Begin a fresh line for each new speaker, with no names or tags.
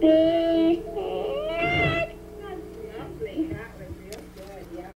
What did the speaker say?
day.